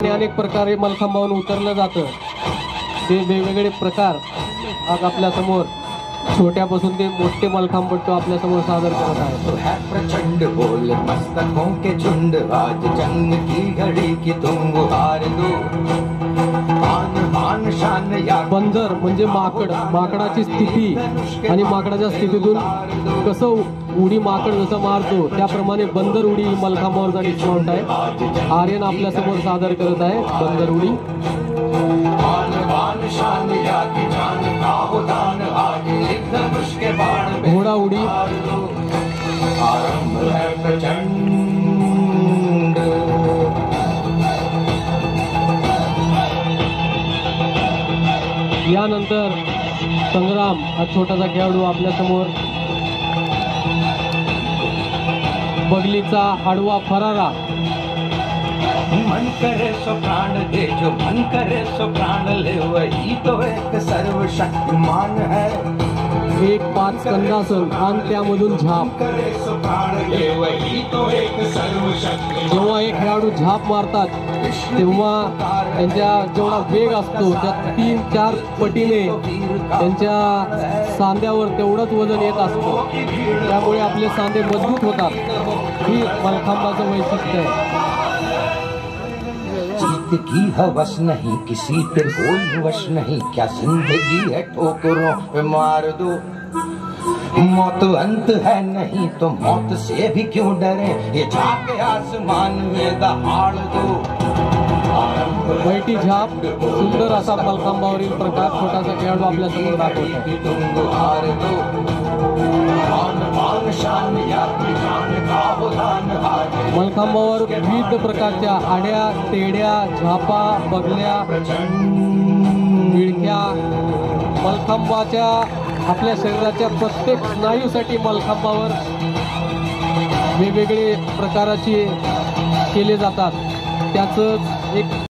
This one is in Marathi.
अनेक प्रकारे मलखांबावरून उतरलं जातं. ते वेगवेगळे प्रकार आज आपल्यासमोर छोट्यापासून ते मोठे मलखांबट्टू आपल्यासमोर सादर करत आहे प्रचंड बोल मस्तकों के झुंड आज जंग की घड़ी की तुम हार दो। बंदर म्हणजे माकड माकडाची स्थिती आणि माकडाच्या स्थितीतून कसं उडी माकड जसं मारतो त्याप्रमाणे बंदर उडी मलखांबावरचा डिस्काउंट आहे. आर्यन आपल्यासमोर सादर करत आहे. बंदर उडी. घोडा उडी. यानंतर संग्राम हा छोटासा खेळाडू आपल्यासमोर बगलीचा आडवा फरारा. मन करे सो प्राण दे जो मन करे सो प्राण ले वही तो एक सर्वशक्तिमान है. एक पाच कंदासन आणि त्यामधून झाप. जेव्हा एक खेळाडू झाप मारतात तेव्हा त्यांच्या जेवढा वेग असतो त्या तीन चार पटीने त्यांच्या सांध्यावर तेवढंच वजन येत असतं. त्यामुळे आपले सांधे मजबूत होतात. ही मलखांबाचं वैशिष्ट्य आहे. जीत की हवस नहीं किसी पे कोई वश नहीं। क्या ज़िंदगी है ठोकरों पे मार दो? मौत अंत है नहीं तो मौत से भी क्यों डरे? ये जाके आसमान में दहाड़ दो। बैठी झाप सुंदर असा मलखांबावरील प्रकार छोटासा खेळाडू आपल्या समोर दाखवत. मलखांबावर विविध प्रकारच्या आड्या टेड्या झापा बगल्या प्रचंड विळख्या मलखांबाच्या आपल्या शरीराच्या प्रत्येक स्नायूसाठी मलखांबावर वेगवेगळे प्रकाराचे केले जातात. त्याचं एक